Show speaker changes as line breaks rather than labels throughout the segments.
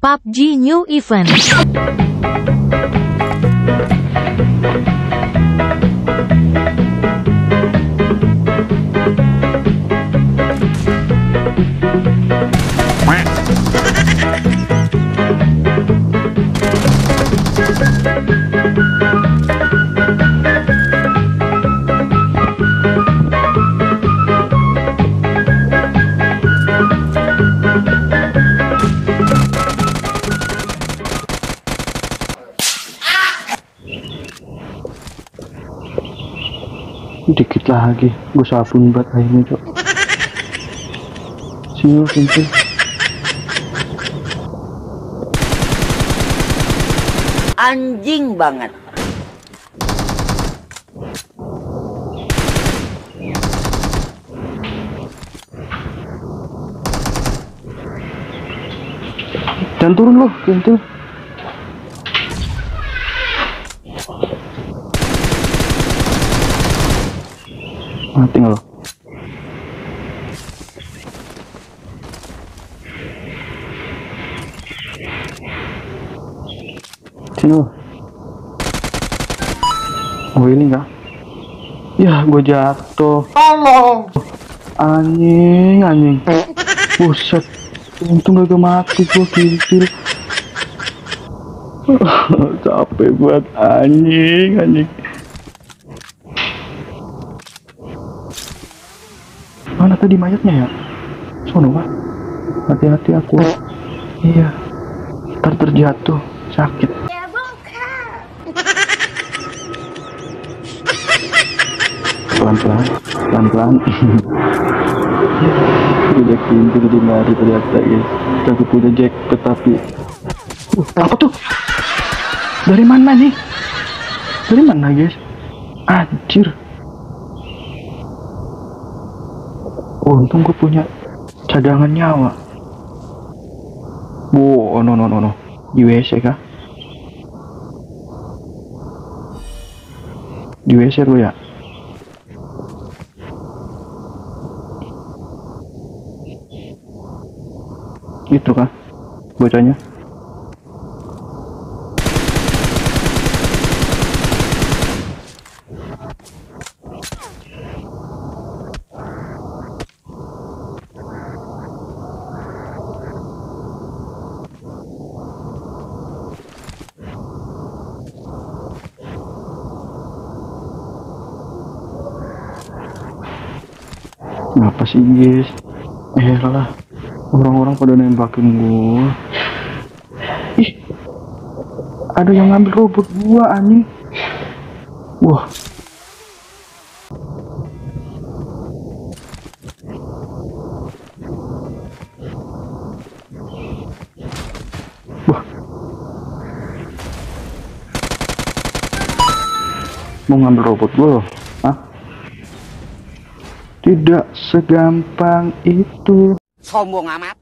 PUBG New Event
lagi. Gue sabun buat airnya cok. Sini sini
anjing banget.
dan turun loh gitu mati nggak lo. Sini lo. Oh ini enggak ya gue jatuh.
Tolong.
anjing anjing. Buset. Untung gak mati gue kill capek buat anjing anjing mana tadi mayatnya ya? Sono pak. Hati-hati aku. Iya. Ntar terjatuh. Sakit. Pelan-pelan. Pelan-pelan. Udah pintu jadi mari ternyata guys tapi punya jackpot tapi uh, apa tuh? Dari mana nih? Dari mana guys? Anjir untung gue punya cadangan nyawa. Wow no no no no. Di WC kah? Di WC lu ya? Itu kan bocahnya Kenapa sih guys? Eh lah, orang-orang pada nembakin gua. Ih, ada yang ngambil robot gua anjing. Wah. Wah. Mau ngambil robot gua loh. Tidak segampang itu.
Sombong amat.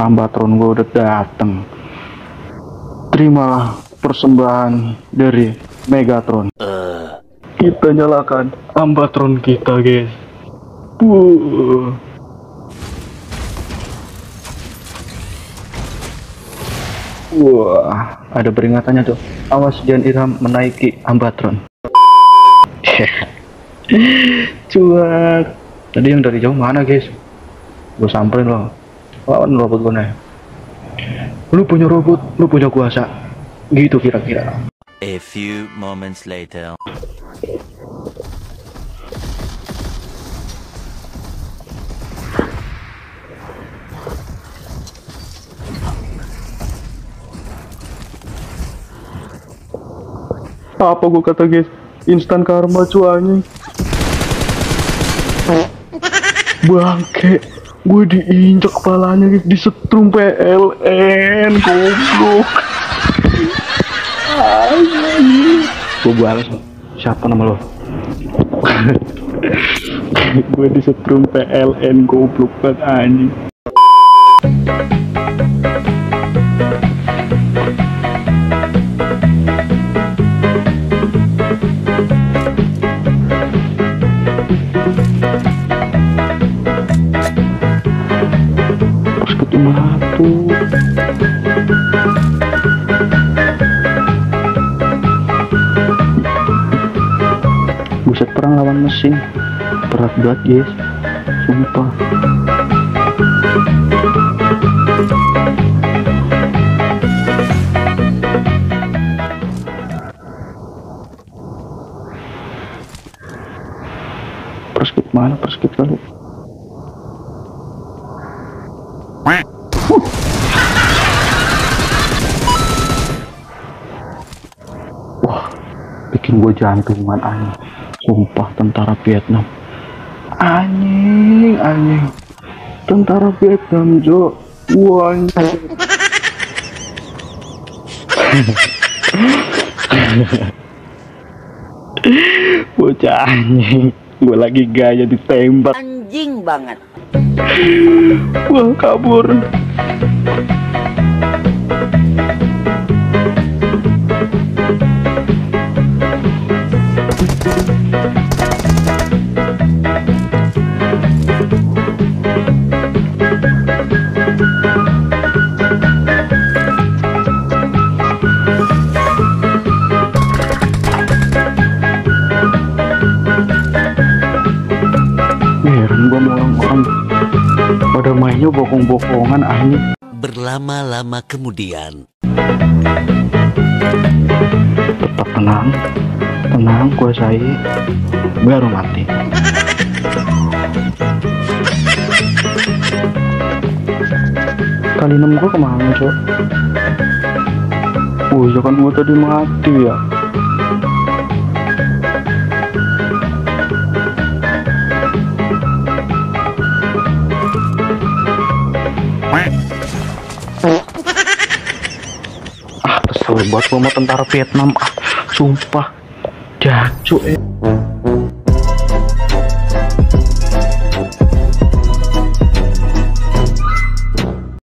Ambatron gue udah dateng. Terimalah persembahan dari Megatron. Kita nyalakan Ambatron kita, guys. Wuh. Wah, ada peringatannya tuh. Awas jangan Irham menaiki Ambatron. Cuak. Tadi yang dari jauh mana, guys? Gue samperin loh. Lawan robot gue nih. Lu punya robot, lu punya kuasa. Gitu kira-kira.
A few moments later.
Apa gue kata guys? Instan karma cuanya. Bangke, gue diinjak kepalanya guys, disetrum PLN, goblok. Gue balas, siapa nama lo? gue disetrum PLN, goblok banget anjing. Matu buset perang lawan mesin. Berat banget guys. Sumpah. Perskip mana perskip kali Wah, bikin gue jantungan anjing. Sumpah tentara Vietnam. Anjing, anjing. Tentara Vietnam, Jo. Wah. Bocah anjing. Gue lagi gaya ditembak.
Anjing banget.
Wah, kabur. Mainnya bokong-bokongan anjing.
Berlama-lama kemudian.
tetap tenang tenang kuasai baru mati kali enam gua ke mana cok oh iya kan gua tadi mati ya gua sama tentara Vietnam ah sumpah. Jacu eh